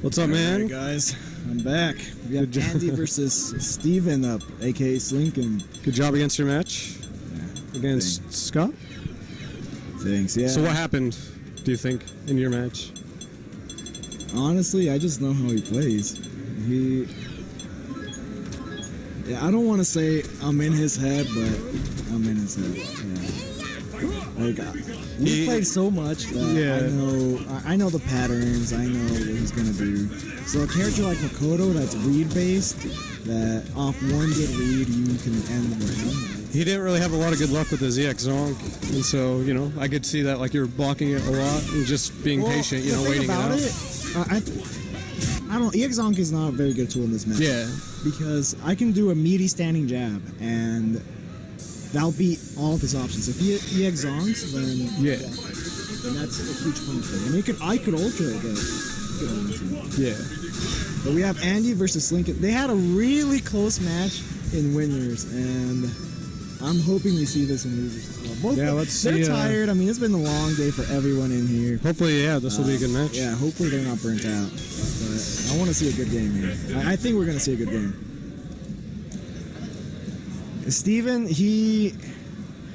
What's up, man? Alright, guys, I'm back. We have Good. Andy versus Steven up, aka Slinkun. Good job against your match against Scott. Thanks. Yeah. So what happened? Do you think in your match? Honestly, I just know how he plays. He. Yeah, I don't want to say I'm in his head, but I'm in his head. Yeah. Like uh, we He- played so much that Yeah. I know. I- know the patterns. I know what he's gonna do. So a character like Makoto that's read based, that off one good read you can end the round. He didn't really have a lot of good luck with the ZX Zonk, and so you know I could see that like you're blocking it a lot and just being Well, patient, you know, waiting it about out. it, uh, I, I don't. Exonk is not a very good tool in this match. Yeah. Because I can do a meaty standing jab, and that'll beat all of his options. If he, he exonks, then Yeah. and that's a huge punishment. I mean, could, I could ultra it, but I couldn't want to. Yeah. But we have Andy versus Lincoln. They had a really close match in winners, and I'm hoping we see this in losers as well. Both Yeah, let's they're see, uh, tired. I mean, it's been a long day for everyone in here. Hopefully, yeah, this will be a good match. Yeah, hopefully they're not burnt out. But I want to see a good game here. I, I think we're going to see a good game. Steven, he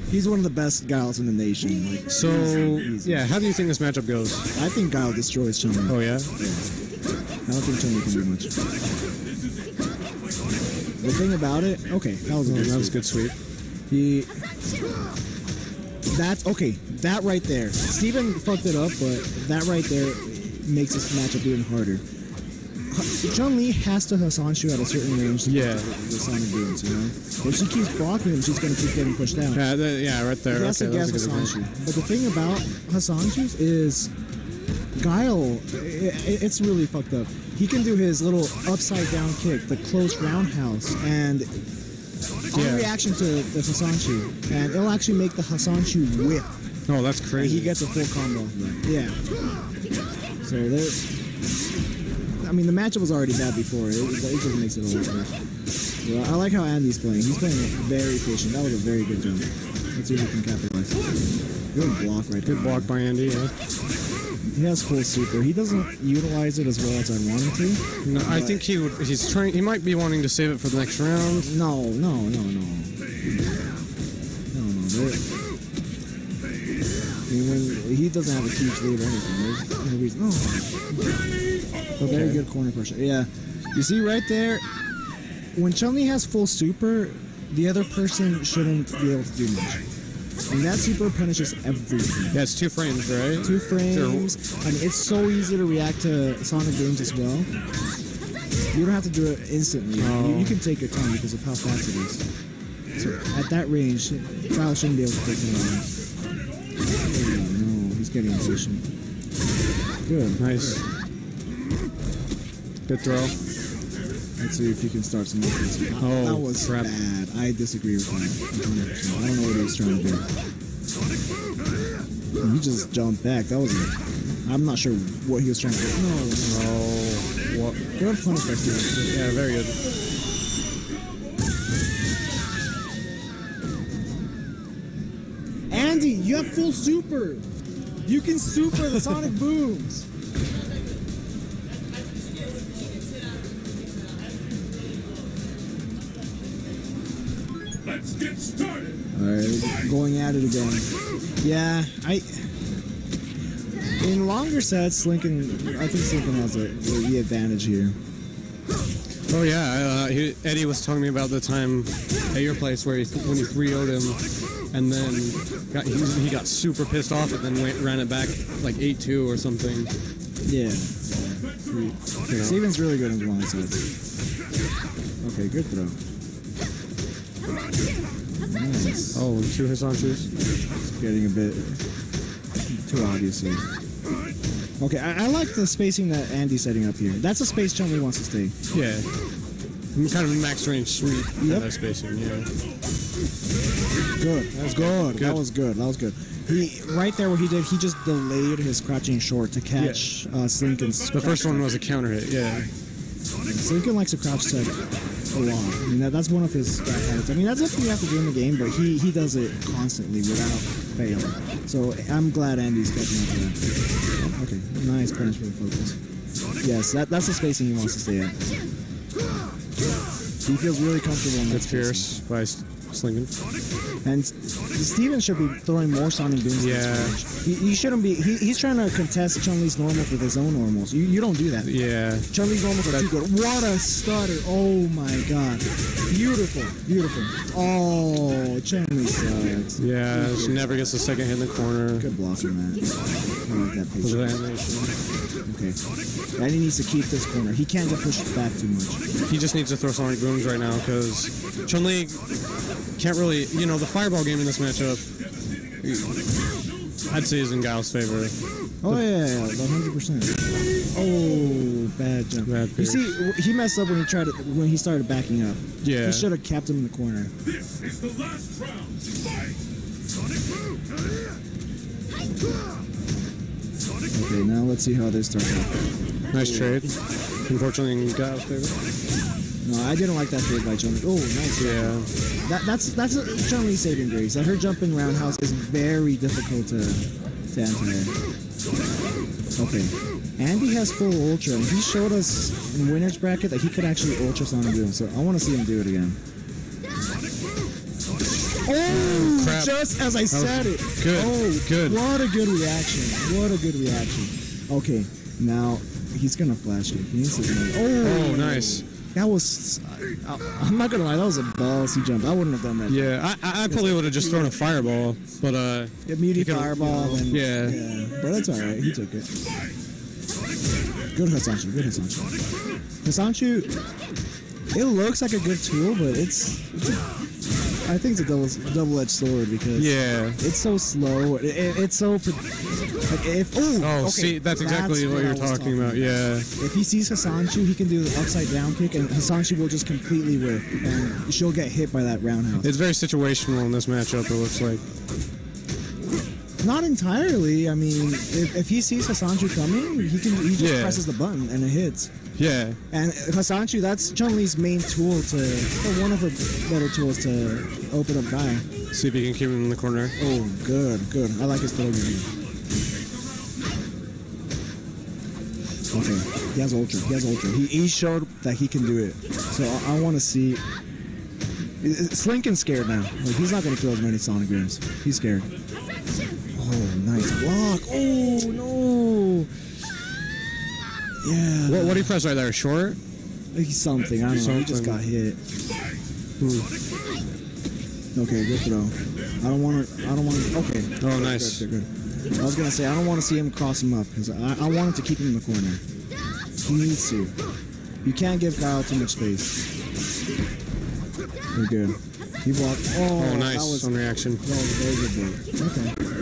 he's one of the best guys in the nation. Like, So yeah, how do you think this matchup goes? I think Guile destroys Chummy. Oh yeah. I don't think Chummy can do much. The thing about it, okay, that was good that was sweep. good sweep. He. That's okay. That right there. Steven fucked it up, but that right there makes this matchup even harder. Chun Li has to Hazanshu at a certain range to Yeah. get the Sonic booms, you know? If she keeps blocking him, she's gonna keep getting pushed down. Yeah, th- yeah, right there. He has Okay, to guess was a good Hassan example. Shu. But the thing about Hazanshu's is Guile, i i- it's really fucked up. He can do his little upside down kick, the close roundhouse, and on reaction to the Hazanshu, and it'll actually make the Hazanshu whip. Oh, that's And crazy. he gets a full combo. Yeah. So there. I mean, the matchup was already bad before. It, it just makes it a lot worse. Well, I like how Andy's playing. He's playing very patient. That was a very good jump. Let's see if he can capitalize. Good block right there. Good block by Andy. Yeah. He has full super. He doesn't utilize it as well as I want him to. No, I think he would. He's trying. He might be wanting to save it for the next round. No, no, no, no. No, no. When he doesn't have a huge lead or anything, there's no reason. Oh, very good corner pressure. Yeah, you see right there, when Chun Li has full super, the other person shouldn't be able to do much. And that super punishes everything. Yeah, it's two frames, right? Two frames. I mean, it's so easy to react to Sonic games as well. You don't have to do it instantly. Oh. You, you can take your time because of how fast it is. So at that range, Guile shouldn't be able to take him on. Oh, no, he's getting impatient. Good. Nice. Good throw. Let's see if he can start some offense. Oh, that was crap. bad. I disagree with that. 100%. I don't know what he was trying to do. He just jumped back. That was. I'm not sure what he was trying to do. No, no. What? Good punish Steven. Yeah, very good. You have full super. You can super the sonic booms. Let's get started. All right, going at it again. Yeah, I. In longer sets, Lincoln. I think Lincoln has a, the advantage here. Oh yeah, uh, he, Eddie was telling me about the time at your place where he when you 3 0'd him, and then got, he, he got super pissed off and then went, ran it back like 8-2 or something. Yeah. You know. Steven's really good in long sets. Okay, good throw. Nice. Oh, two Hazanshus. It's getting a bit too obvious here. Okay, I, I like the spacing that Andy's setting up here. That's a space Chun Li wants to stay. Yeah. Kind of max range sweep. Yep. That spacing. Yeah. Good. That was good. That was good. That was good. He right there where he did, he just delayed his crouching short to catch uh, Slinkun's. The first one was a counter hit. Yeah. Slinkun likes to crouch tech a lot. I mean, that, that's one of his bad habits. I mean, that's something you have to do in the game, but he he does it constantly without fail. So I'm glad Andy's catching up to that. Okay, nice the focus. Yes, that, that's the spacing he wants to stay at. He feels really comfortable in that spacing. fierce by S- Slinkun. And Steven should be throwing more Sonic Booms. Yeah. He, he shouldn't be. He, he's trying to contest Chun Li's normals with his own normals. You, you don't do that. Yeah. Chun Li's normals are too good. What a stutter! Oh my god, beautiful, beautiful. Oh, Chun Li sucks. Yeah, she never gets a second hit in the corner. Good block on that. I like that Look at picture. that animation. Okay, and he needs to keep this corner. He can't get pushed back too much. He just needs to throw Sonic Booms right now because Chun Li can't really, you know, the fireball game in this matchup. I'd say is in Gao's favor. Oh yeah, yeah, one hundred percent. Oh, bad jump. Bad you see, he messed up when he tried to, when he started backing up. Yeah. He should have kept him in the corner. This is the last round. Fight! Sonic Boom! Sonic Okay, now let's see how this starts out. Nice trade. Unfortunately, in Gao's favor. No, I didn't like that trade by Chun. Oh, nice. Yeah. That, that's that's Chun saving grace. That her jumping roundhouse is very difficult to to anti. Okay. Andy has full ultra, and he showed us in winners bracket that he could actually ultra Sonic Boom. So I want to see him do it again. Oh, oh Crap. just as I said it. good, Oh, good. What a good reaction. What a good reaction. Okay, now he's gonna flash it. He needs to. Oh, Oh, nice. That was. I, I'm not gonna lie. That was a ballsy jump. I wouldn't have done that. Yeah, I, I probably would have just thrown a fireball, but uh, Yeah, Muty He could've- fireball and Yeah. yeah, but that's all right. He took it. Good Hazanshu. Good Hazanshu. Hazanshu. It looks like a good tool, but it's. it's a, I think it's a double double-edged sword because yeah. it's so slow. It, it, it's so. Like if oh, Oh, okay, see, that's exactly what I you're was talking about. Yeah. If he sees Hazanshu, he can do the upside down kick, and Hazanshu will just completely whiff, and she'll get hit by that roundhouse. It's very situational in this matchup, it looks like. Not entirely. I mean, if, if he sees Hazanshu coming, he can he just Yeah. presses the button and it hits. Yeah. And Hazanshu, that's Chun Li's main tool to, or one of her better tools to open up Guy. See if he can keep him in the corner. Oh, good, good. I like his throw game. Okay, he has ultra. He has ultra. He, he showed that he can do it. So I, I want to see. Slinkun's scared now. Like he's not gonna kill as many Sonic Grams. He's scared. Oh, nice block. Oh no. Yeah. What, what do you press right there? Short? Like something. I don't know. He just got hit. Hmm. Okay, good throw. I don't want to. I don't want to. Okay. Oh, nice. Good, good, good. I was gonna say I don't want to see him cross him up because I, I want him to keep him in the corner. He needs to. You can't give Guile too much space. We're good. He blocked. Oh, Oh, That nice was, on reaction. that was very good. Okay.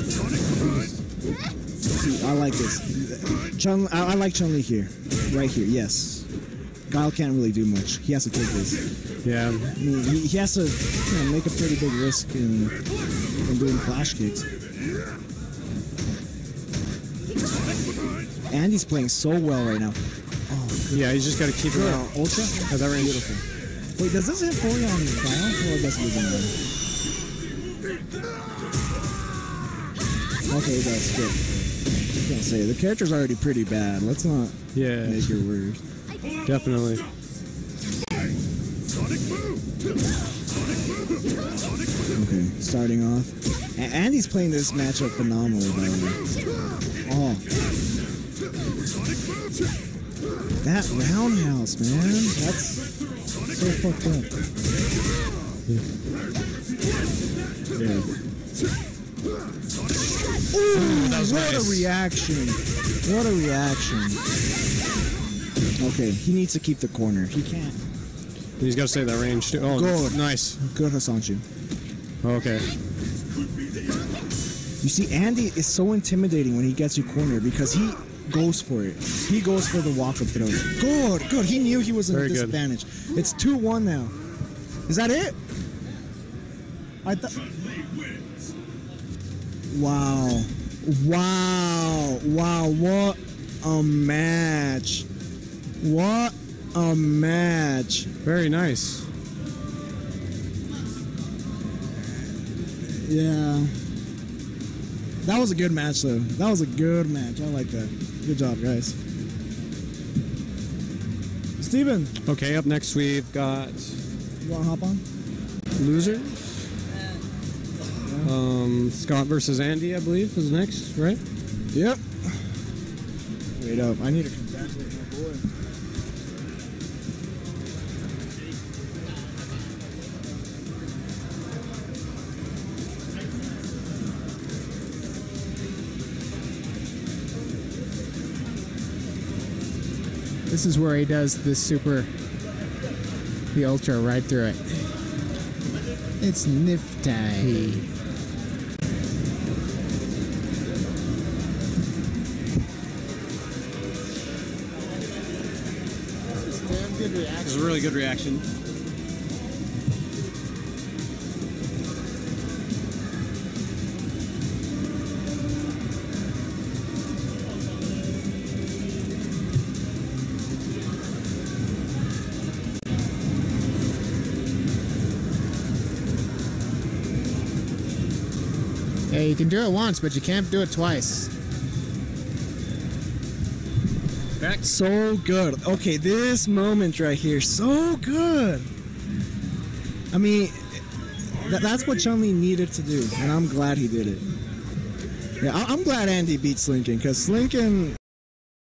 See, I like this. Chun, I, I like Chun Li here, right here. Yes. Guile can't really do much. He has to take this. Yeah. I mean, he, he has to you know, make a pretty big risk in, in doing flash kicks. Andy's playing so well right now. Oh, Yeah, he's just got to keep it out. Ultra? At that range. Beautiful. Wait, does this hit fully on Guile? Or guess it matter. Okay, does. Good. Gonna say, the character's already pretty bad. Let's not Yeah, make it worse. definitely. Okay, starting off. Andy's playing this matchup phenomenally, by the way. Oh. That roundhouse, man. That's so fucked up. Yeah. Ooh, That was what nice. a reaction. What a reaction. Okay, he needs to keep the corner. He can't. He's got to stay that range too. Oh, Good. nice. Good Hazanshu. Okay. You see, Andy is so intimidating when he gets you cornered because he goes for it. He goes for the walk-up throw. Good, good. He knew he was in a Very good. disadvantage. It's 2-1 now. Is that it? I thought... Wow. Wow. Wow. What a match. What a match. Very nice. Yeah. That was a good match, though. That was a good match. I like that. Good job, guys. Steven, Okay, up next we've got you want to hop on? losers. Um, Scott versus Andy, I believe, is next, right? Yep. Wait up. I need to congratulate my boy. This is where he does the super, the ultra right through it. It's nifty. Good It was a really good reaction. Yeah, you can do it once, but you can't do it twice. Back. So good. Okay, this moment right here, so good. I mean, th- that's what Chun Li needed to do, and I'm glad he did it. Yeah, I- I'm glad Andy beat Slinkun because Slinkun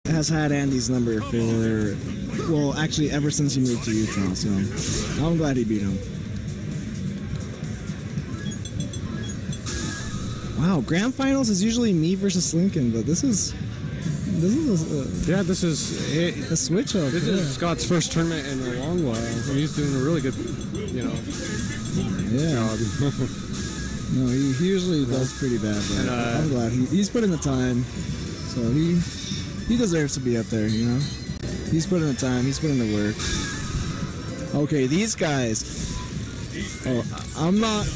has had Andy's number for, well, actually ever since he moved to Utah. So I'm glad he beat him. Wow, grand finals is usually me versus Lincoln, but this is this is a, Yeah, this is it, a switch up. this yeah. is Scott's first tournament in a long while. He's doing a really good, you know, Yeah. job. No, he, he usually does pretty bad, but And, uh, I'm glad he, he's put in the time. So he he deserves to be up there, you know. He's put in the time. He's put in the work. Okay, these guys. Oh, I'm not.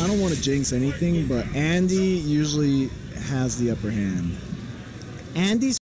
I don't want to jinx anything, but Andy usually has the upper hand. Andy's